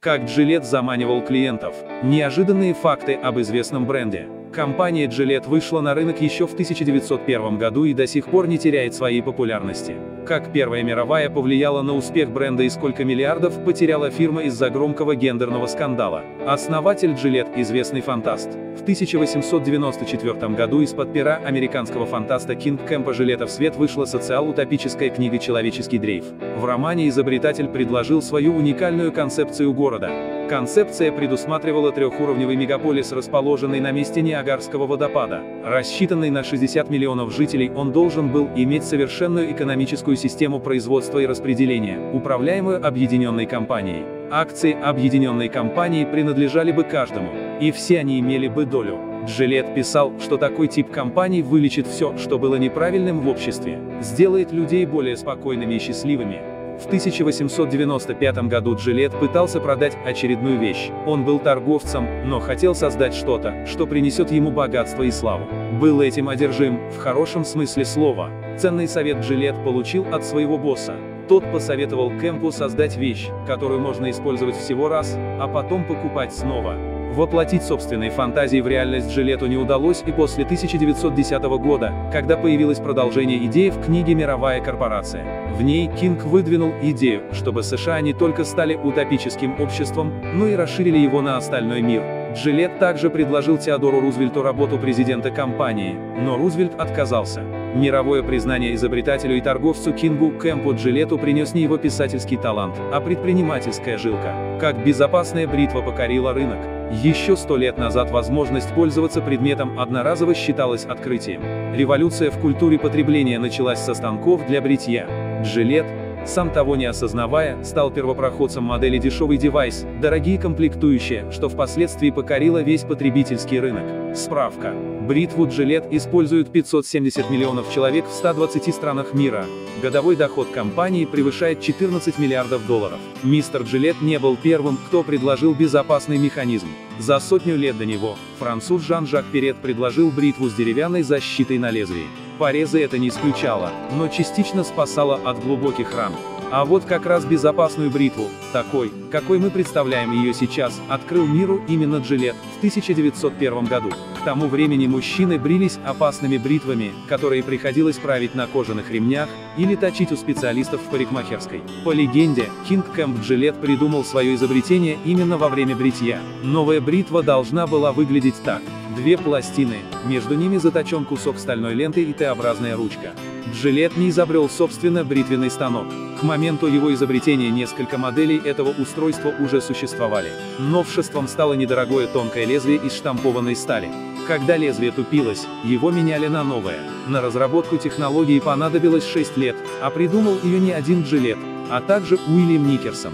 Как Gillette заманивал клиентов. Неожиданные факты об известном бренде. Компания Gillette вышла на рынок еще в 1901 году и до сих пор не теряет своей популярности. Как Первая мировая повлияла на успех бренда и сколько миллиардов потеряла фирма из-за громкого гендерного скандала. Основатель Gillette – известный фантаст. В 1894 году из-под пера американского фантаста Кинг Кэмпа Джиллетта в свет вышла социал-утопическая книга «Человеческий дрейф». В романе изобретатель предложил свою уникальную концепцию города. Концепция предусматривала трехуровневый мегаполис, расположенный на месте Ниагарского водопада. Рассчитанный на 60 миллионов жителей, он должен был иметь совершенную экономическую систему производства и распределения, управляемую объединенной компанией. Акции объединенной компании принадлежали бы каждому, и все они имели бы долю. Джилет писал, что такой тип компаний вылечит все, что было неправильным в обществе, сделает людей более спокойными и счастливыми, в 1895 году Джилет пытался продать очередную вещь. Он был торговцем, но хотел создать что-то, что принесет ему богатство и славу. Был этим одержим, в хорошем смысле слова. Ценный совет Джилет получил от своего босса. Тот посоветовал Кэмпу создать вещь, которую можно использовать всего раз, а потом покупать снова. Воплотить собственные фантазии в реальность Джилету не удалось и после 1910 года, когда появилось продолжение идеи в книге «Мировая корпорация». В ней Кинг выдвинул идею, чтобы США не только стали утопическим обществом, но и расширили его на остальной мир. Джилет также предложил Теодору Рузвельту работу президента компании, но Рузвельт отказался. Мировое признание изобретателю и торговцу Кингу Кэмпу Джилету принес не его писательский талант, а предпринимательская жилка. Как безопасная бритва покорила рынок. Еще сто лет назад возможность пользоваться предметом одноразово считалась открытием. Революция в культуре потребления началась со станков для бритья. Джилет, сам того не осознавая, стал первопроходцем модели дешевый девайс, дорогие комплектующие, что впоследствии покорило весь потребительский рынок. Справка. Бритву Gillette используют 570 миллионов человек в 120 странах мира. Годовой доход компании превышает 14 миллиардов долларов. Мистер Gillette не был первым, кто предложил безопасный механизм. За сотню лет до него, француз Жан-Жак Перет предложил бритву с деревянной защитой на лезвии. Порезы это не исключало, но частично спасало от глубоких ран. А вот как раз безопасную бритву, такой, какой мы представляем ее сейчас, открыл миру именно Джилет в 1901 году. К тому времени мужчины брились опасными бритвами, которые приходилось править на кожаных ремнях, или точить у специалистов в парикмахерской. По легенде, Кинг Кэмп Джилет придумал свое изобретение именно во время бритья. Новая бритва должна была выглядеть так. Две пластины, между ними заточен кусок стальной ленты и Т-образная ручка. Джилет не изобрел собственно бритвенный станок. К моменту его изобретения несколько моделей этого устройства уже существовали. Новшеством стало недорогое тонкое лезвие из штампованной стали. Когда лезвие тупилось, его меняли на новое. На разработку технологии понадобилось 6 лет, а придумал ее не один Джилет, а также Уильям Никерсон.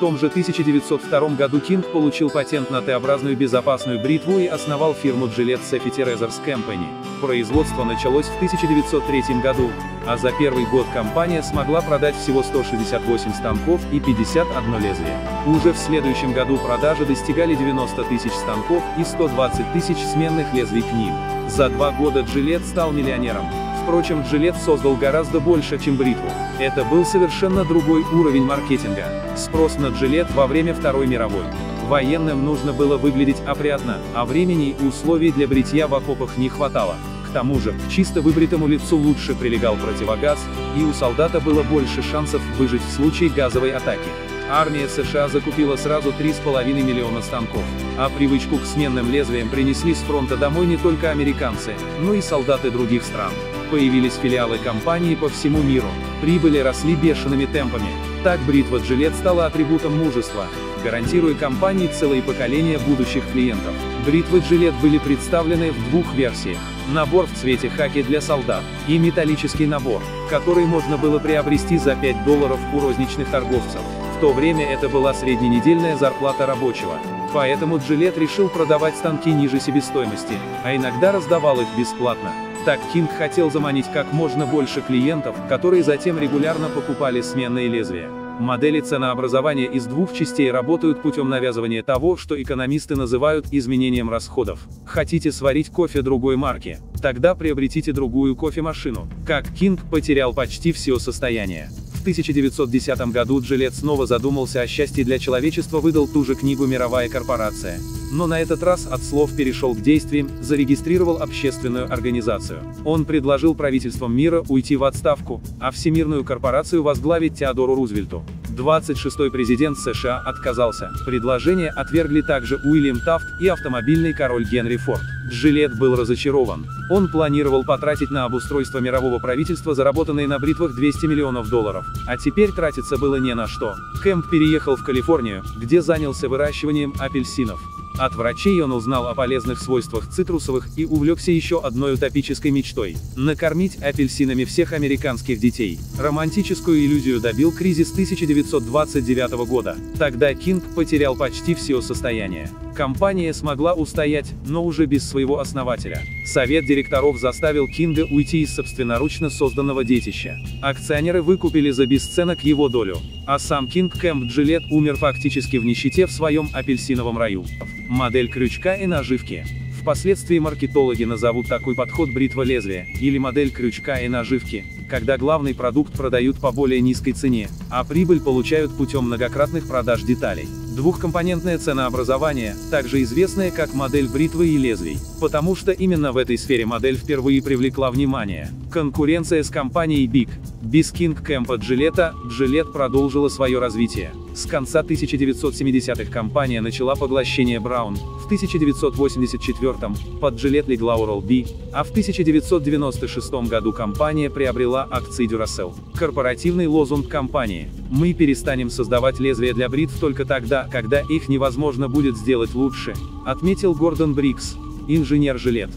Том же 1902 году Кинг получил патент на Т-образную безопасную бритву и основал фирму Gillette Safety Razors Company. Производство началось в 1903 году, а за первый год компания смогла продать всего 168 станков и 51 лезвие. Уже в следующем году продажи достигали 90 тысяч станков и 120 тысяч сменных лезвий к ним. За два года Gillette стал миллионером. Впрочем, Gillette создал гораздо больше, чем бритву. Это был совершенно другой уровень маркетинга. Спрос на Gillette во время Второй мировой. Военным нужно было выглядеть опрятно, а времени и условий для бритья в окопах не хватало. К тому же, чисто выбритому лицу лучше прилегал противогаз, и у солдата было больше шансов выжить в случае газовой атаки. Армия США закупила сразу 3,5 миллиона станков, а привычку к сменным лезвиям принесли с фронта домой не только американцы, но и солдаты других стран. Появились филиалы компании по всему миру, прибыли росли бешеными темпами. Так бритва Gillette стала атрибутом мужества, гарантируя компании целые поколения будущих клиентов. Бритвы Gillette были представлены в двух версиях. Набор в цвете хаки для солдат и металлический набор, который можно было приобрести за 5 долларов у розничных торговцев. В то время это была средненедельная зарплата рабочего. Поэтому Gillette решил продавать станки ниже себестоимости, а иногда раздавал их бесплатно. Так Кинг хотел заманить как можно больше клиентов, которые затем регулярно покупали сменные лезвия. Модели ценообразования из двух частей работают путем навязывания того, что экономисты называют изменением расходов. Хотите сварить кофе другой марки? Тогда приобретите другую кофемашину. Как Кинг потерял почти все состояние. В 1910 году Джилет снова задумался о счастье для человечества выдал ту же книгу «Мировая корпорация». Но на этот раз от слов перешел к действиям, зарегистрировал общественную организацию. Он предложил правительствам мира уйти в отставку, а Всемирную корпорацию возглавить Теодору Рузвельту. 26-й президент США отказался. Предложение отвергли также Уильям Тафт и автомобильный король Генри Форд. Джилет был разочарован. Он планировал потратить на обустройство мирового правительства заработанные на бритвах 200 миллионов долларов. А теперь тратиться было не на что. Кэмп переехал в Калифорнию, где занялся выращиванием апельсинов. От врачей он узнал о полезных свойствах цитрусовых и увлекся еще одной утопической мечтой – накормить апельсинами всех американских детей. Романтическую иллюзию добил кризис 1929 года. Тогда Кинг потерял почти все состояние. Компания смогла устоять, но уже без своего основателя. Совет директоров заставил Кинга уйти из собственноручно созданного детища. Акционеры выкупили за бесценок его долю. А сам Кинг Кэмп Джилет умер фактически в нищете в своем апельсиновом раю. Модель крючка и наживки. Впоследствии маркетологи назовут такой подход бритва лезвия, или модель крючка и наживки, когда главный продукт продают по более низкой цене, а прибыль получают путем многократных продаж деталей. Двухкомпонентное ценообразование, также известное как модель бритвы и лезвий, потому что именно в этой сфере модель впервые привлекла внимание. Конкуренция с компанией Big, без King Кэмпа Джилета, Джилет продолжила свое развитие. С конца 1970-х компания начала поглощение Браун, в 1984-м, под Gillette легла Oral-B, а в 1996 году компания приобрела акции Duracell. Корпоративный лозунг компании «Мы перестанем создавать лезвия для бритв только тогда, когда их невозможно будет сделать лучше», отметил Гордон Брикс, инженер Gillette.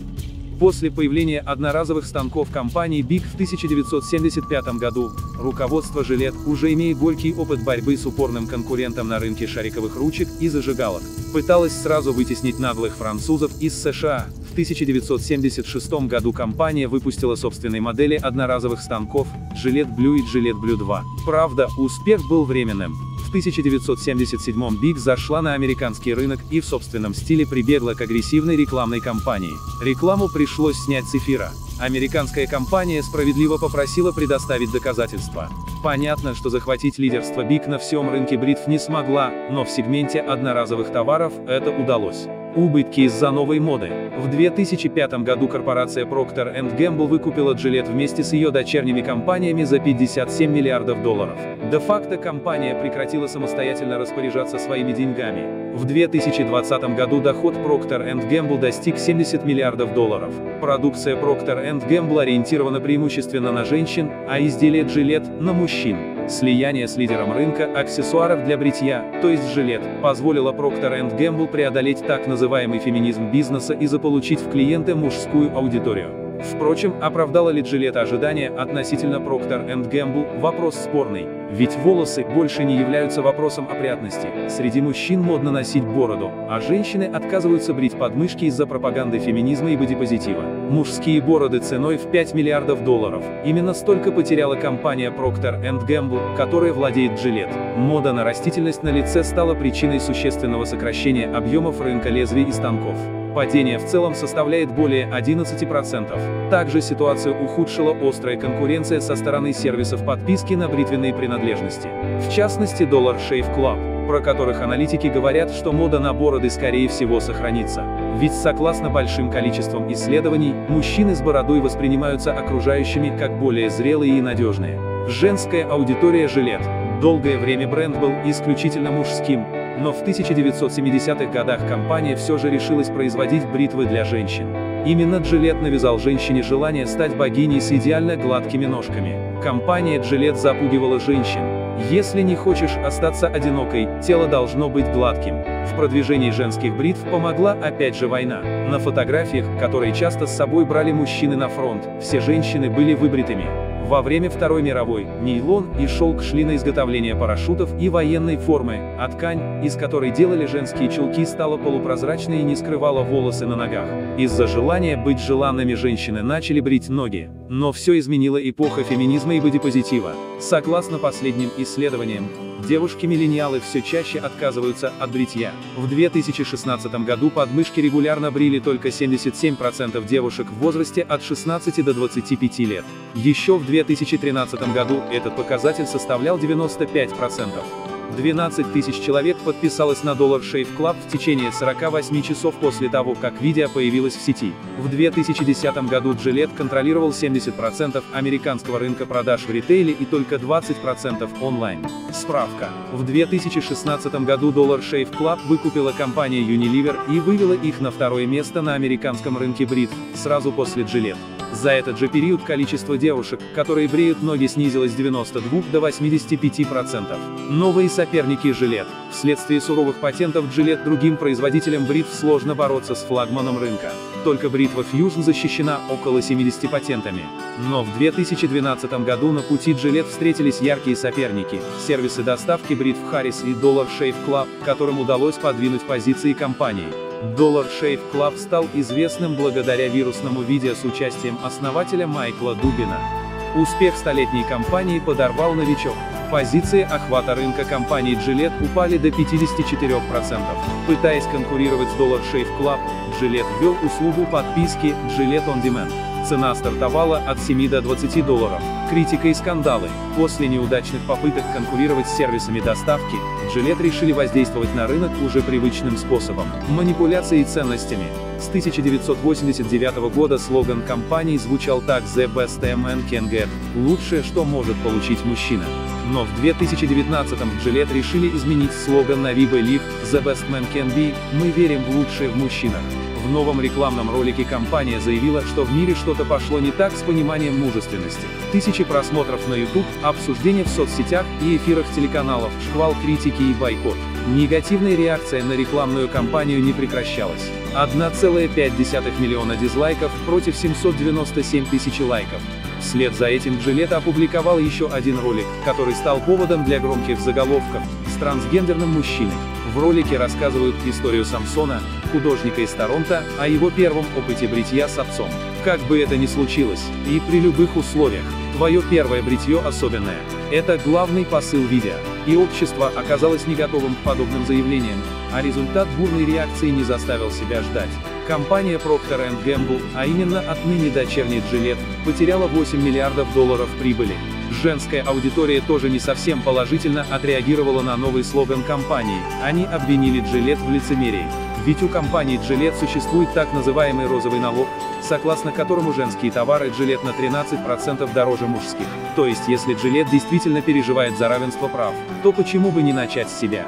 После появления одноразовых станков компании Big в 1975 году, руководство Жилет, уже имея горький опыт борьбы с упорным конкурентом на рынке шариковых ручек и зажигалок, пыталось сразу вытеснить наглых французов из США. В 1976 году компания выпустила собственные модели одноразовых станков Gillette Blue и Gillette Blue 2. Правда, успех был временным. В 1977 Big зашла на американский рынок и в собственном стиле прибегла к агрессивной рекламной кампании. Рекламу пришлось снять с эфира. Американская компания справедливо попросила предоставить доказательства. Понятно, что захватить лидерство Big на всем рынке бритв не смогла, но в сегменте одноразовых товаров это удалось. Убытки из-за новой моды. В 2005 году корпорация Procter Gamble выкупила Gillette вместе с ее дочерними компаниями за 57 миллиардов долларов. Де-факто компания прекратила самостоятельно распоряжаться своими деньгами. В 2020 году доход Procter Gamble достиг 70 миллиардов долларов. Продукция Procter Gamble ориентирована преимущественно на женщин, а изделия Gillette – на мужчин. Слияние с лидером рынка аксессуаров для бритья, то есть жилет, позволило Procter Gamble преодолеть так называемый феминизм бизнеса и заполучить в клиенты мужскую аудиторию. Впрочем, оправдала ли Джилет ожидания относительно Procter Gamble, вопрос спорный. Ведь волосы больше не являются вопросом опрятности. Среди мужчин модно носить бороду, а женщины отказываются брить подмышки из-за пропаганды феминизма и бодипозитива. Мужские бороды ценой в 5 миллиардов долларов. Именно столько потеряла компания Procter Gamble, которая владеет Gillette. Мода на растительность на лице стала причиной существенного сокращения объемов рынка лезвий и станков. Падение в целом составляет более 11%. Также ситуацию ухудшила острая конкуренция со стороны сервисов подписки на бритвенные принадлежности. В частности Dollar Shave Club, про которых аналитики говорят, что мода на бороды скорее всего сохранится. Ведь согласно большим количествам исследований, мужчины с бородой воспринимаются окружающими как более зрелые и надежные. Женская аудитория жилет. Долгое время бренд был исключительно мужским, но в 1970-х годах компания все же решилась производить бритвы для женщин. Именно Gillette навязал женщине желание стать богиней с идеально гладкими ножками. Компания Gillette запугивала женщин. Если не хочешь остаться одинокой, тело должно быть гладким. В продвижении женских бритв помогла опять же война. На фотографиях, которые часто с собой брали мужчины на фронт, все женщины были выбритыми. Во время Второй мировой, нейлон и шелк шли на изготовление парашютов и военной формы, а ткань, из которой делали женские чулки стала полупрозрачной и не скрывала волосы на ногах. Из-за желания быть желанными женщины начали брить ноги. Но все изменила эпоха феминизма и бодипозитива. Согласно последним исследованиям, Девушки-миллениалы все чаще отказываются от бритья. В 2016 году подмышки регулярно брили только 77% девушек в возрасте от 16 до 25 лет. Еще в 2013 году этот показатель составлял 95%. 12 тысяч человек подписалось на Dollar Shave Club в течение 48 часов после того, как видео появилось в сети. В 2010 году Gillette контролировал 70% американского рынка продаж в ритейле и только 20% онлайн. Справка. В 2016 году Dollar Shave Club выкупила компания Unilever и вывела их на второе место на американском рынке бритв, сразу после Gillette. За этот же период количество девушек, которые бреют ноги снизилось с 92 до 85%. Новые соперники Gillette. Вследствие суровых патентов Gillette другим производителям бритв сложно бороться с флагманом рынка. Только бритва Fusion защищена около 70 патентами. Но в 2012 году на пути Gillette встретились яркие соперники, сервисы доставки бритв Harris и Dollar Shave Club, которым удалось подвинуть позиции компании. Dollar Shave Club стал известным благодаря вирусному видео с участием основателя Майкла Дубина. Успех столетней компании подорвал новичок. Позиции охвата рынка компании Gillette упали до 54%. Пытаясь конкурировать с Dollar Shave Club, Gillette ввел услугу подписки Gillette On Demand. Цена стартовала от 7 до 20 долларов. Критика и скандалы. После неудачных попыток конкурировать с сервисами доставки, Gillette решили воздействовать на рынок уже привычным способом – манипуляцией ценностями. С 1989 года слоган компании звучал так «The best a man can get» – «Лучшее, что может получить мужчина». Но в 2019-м Gillette решили изменить слоган на We Believe, The best man can be – «Мы верим в лучшее в мужчинах». В новом рекламном ролике компания заявила, что в мире что-то пошло не так с пониманием мужественности. Тысячи просмотров на YouTube, обсуждения в соцсетях и эфирах телеканалов, шквал критики и бойкот. Негативная реакция на рекламную кампанию не прекращалась. 1,5 миллиона дизлайков против 797 тысяч лайков. Вслед за этим Gillette опубликовал еще один ролик, который стал поводом для громких заголовков, с трансгендерным мужчиной. В ролике рассказывают историю Самсона, художника из Торонто, о его первом опыте бритья с отцом. Как бы это ни случилось, и при любых условиях, твое первое бритье особенное. Это главный посыл видео. И общество оказалось не готовым к подобным заявлениям, а результат бурной реакции не заставил себя ждать. Компания Procter Gamble, а именно отныне дочерняя Gillette, потеряла 8 миллиардов долларов прибыли. Женская аудитория тоже не совсем положительно отреагировала на новый слоган компании. Они обвинили Gillette в лицемерии. Ведь у компании Gillette существует так называемый розовый налог, согласно которому женские товары Gillette на 13% дороже мужских. То есть если Gillette действительно переживает за равенство прав, то почему бы не начать с себя?